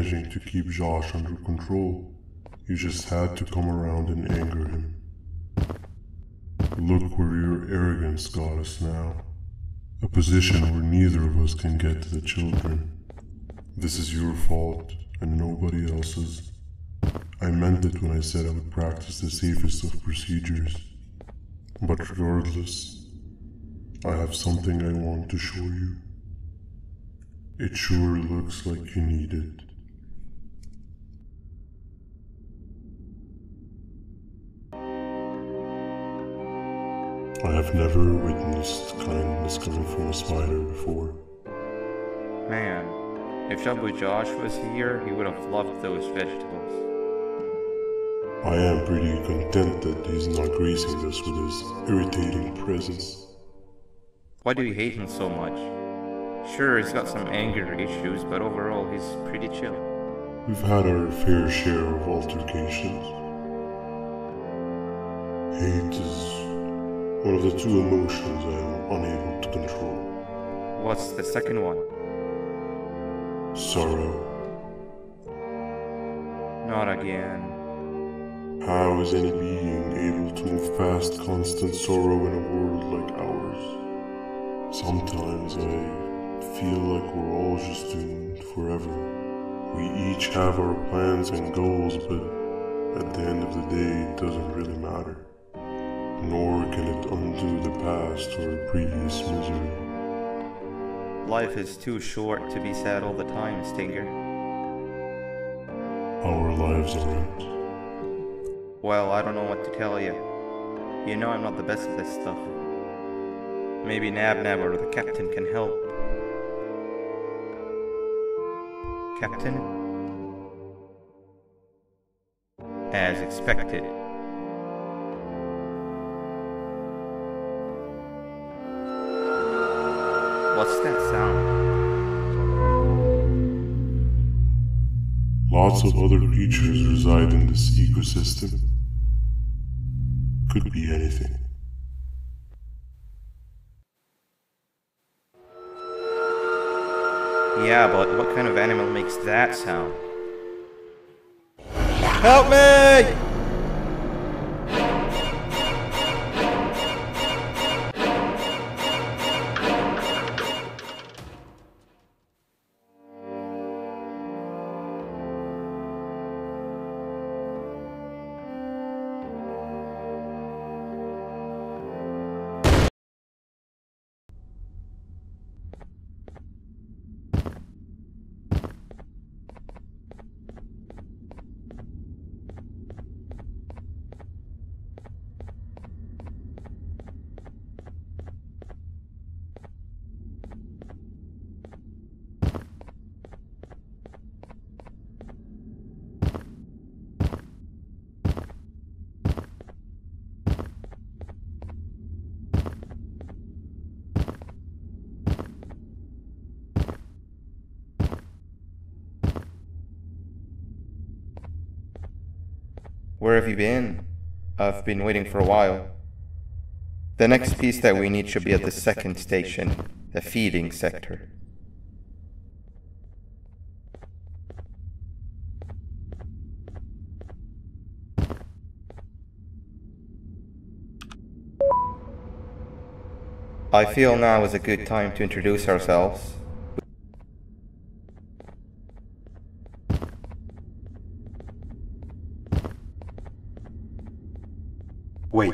managing to keep Josh under control. You just had to come around and anger him. Look where your arrogance got us now. A position where neither of us can get to the children. This is your fault and nobody else's. I meant it when I said I would practice the safest of procedures. But regardless, I have something I want to show you. It sure looks like you need it. I have never witnessed kindness coming from a spider before. Man, if Jumbo Josh was here, he would have loved those vegetables. I am pretty content that he's not gracing us with his irritating presence. Why do you hate him so much? Sure, he's got some anger issues, but overall, he's pretty chill. We've had our fair share of altercations. Hate is one of the two emotions I am unable to control. What's the second one? Sorrow. Not again. How is any being able to move past constant sorrow in a world like ours? Sometimes I feel like we're all just doomed forever. We each have our plans and goals, but at the end of the day, it doesn't really matter nor can it undo the past or previous misery. Life is too short to be sad all the time, Stinger. Our lives aren't. Well, I don't know what to tell you. You know I'm not the best at this stuff. Maybe Nab Nab or the captain can help. Captain? As expected. What's that sound? Lots of other creatures reside in this ecosystem. Could be anything. Yeah, but what kind of animal makes that sound? Help me! Where have you been? I've been waiting for a while. The next piece that we need should be at the second station, the feeding sector. I feel now is a good time to introduce ourselves.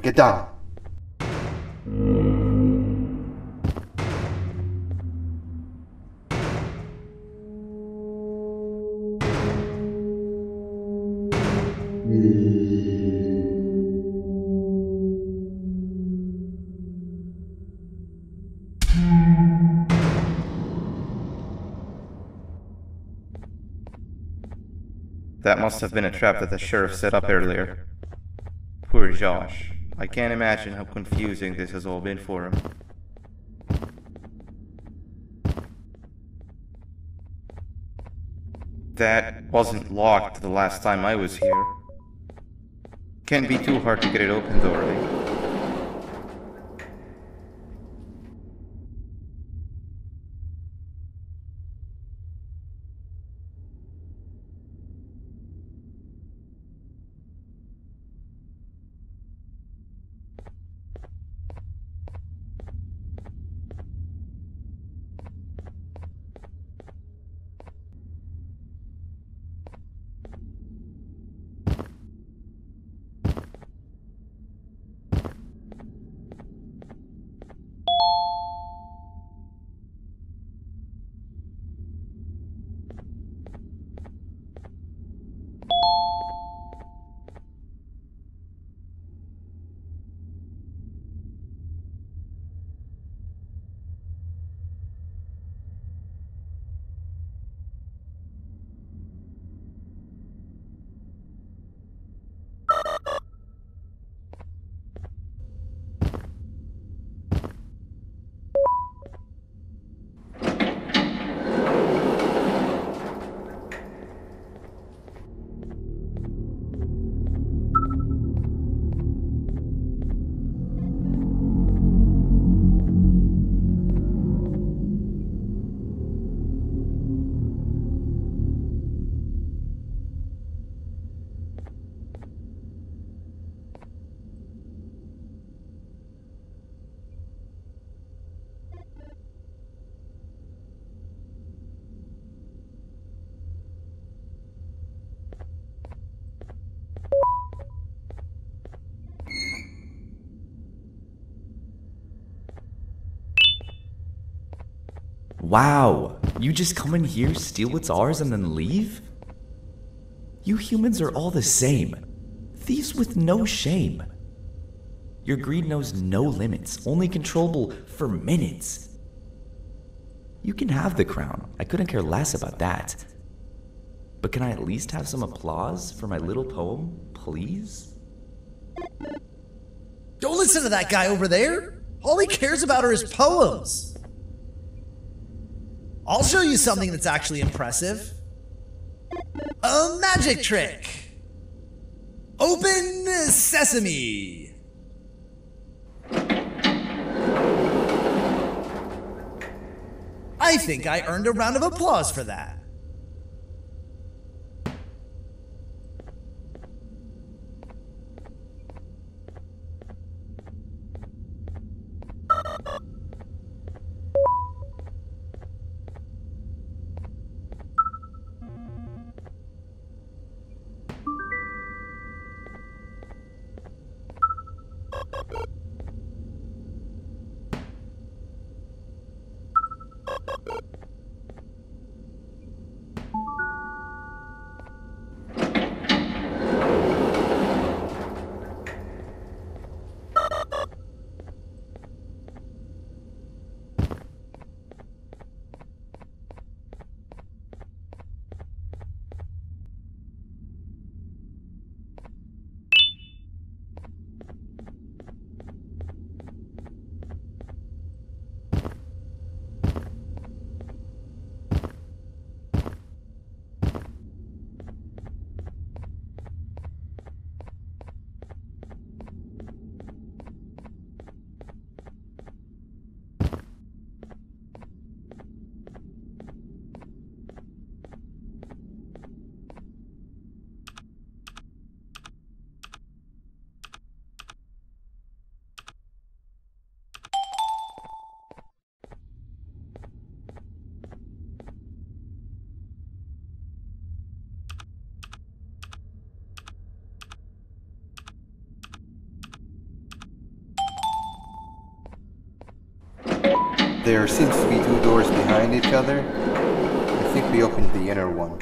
Wait, get down. That must have been a trap that the sheriff set up earlier. Poor Josh. I can't imagine how confusing this has all been for him. That wasn't locked the last time I was here. Can't be too hard to get it open though, Wow, you just come in here, steal what's ours, and then leave? You humans are all the same. Thieves with no shame. Your greed knows no limits, only controllable for minutes. You can have the crown. I couldn't care less about that. But can I at least have some applause for my little poem, please? Don't listen to that guy over there. All he cares about are his poems. I'll show you something that's actually impressive. A magic trick. Open sesame. I think I earned a round of applause for that. There seems to be two doors behind each other. I think we opened the inner one.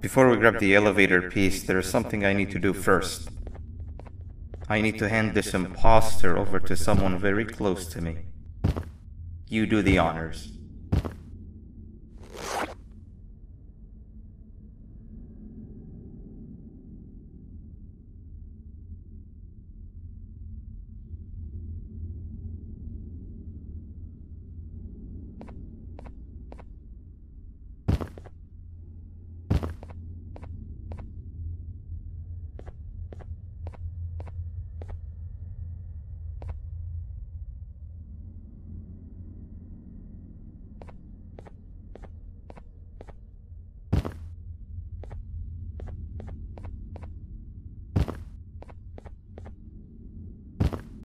Before we grab the elevator piece, there is something I need to do first. I need to hand this imposter over to someone very close to me. You do the honors.